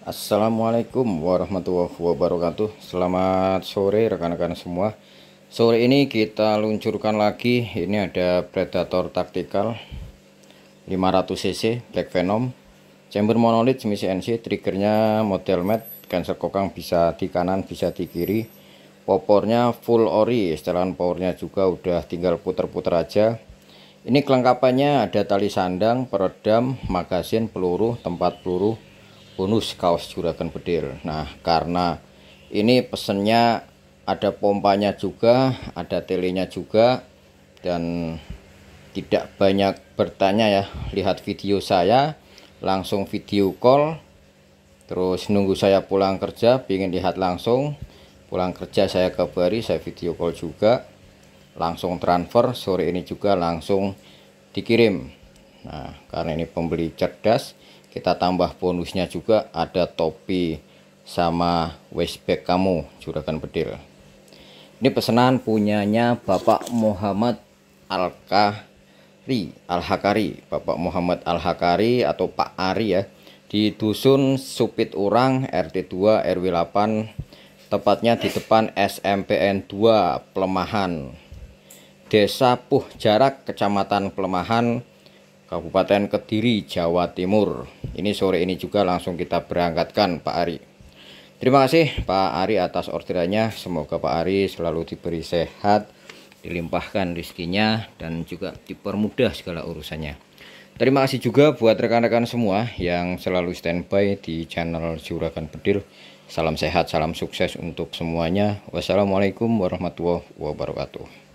Assalamualaikum warahmatullahi wabarakatuh. Selamat sore rekan-rekan semua. Sore ini kita luncurkan lagi. Ini ada Predator Tactical 500cc Black Venom. Chamber monolith semi CNC Triggernya model matte Cancer kokang bisa di kanan bisa di kiri. Popornya full ori Setelan powernya juga udah tinggal puter-puter aja. Ini kelengkapannya ada tali sandang, peredam, magasin, peluru, tempat peluru, bonus kaos juragan bedil. Nah, karena ini pesennya ada pompanya juga, ada telenya juga dan tidak banyak bertanya ya. Lihat video saya, langsung video call. Terus nunggu saya pulang kerja, ingin lihat langsung. Pulang kerja saya kabari, saya video call juga langsung transfer sore ini juga langsung dikirim nah karena ini pembeli cerdas kita tambah bonusnya juga ada topi sama waistbag kamu juragan bedil. Ini pesanan punyanya Bapak Muhammad Al-Kari Al-Hakari. Bapak Muhammad Al-Hakari atau Pak Ari ya. Di Dusun Supit Urang RT 2 RW 8 tepatnya di depan SMPN 2 Pelemahan Desa Puh Jarak, Kecamatan Pelemahan, Kabupaten Kediri, Jawa Timur. Ini sore ini juga langsung kita berangkatkan Pak Ari. Terima kasih Pak Ari atas orderannya. Semoga Pak Ari selalu diberi sehat, dilimpahkan rezekinya dan juga dipermudah segala urusannya. Terima kasih juga buat rekan-rekan semua yang selalu standby di channel Juragan Bedil. Salam sehat, salam sukses untuk semuanya. Wassalamualaikum warahmatullahi wabarakatuh.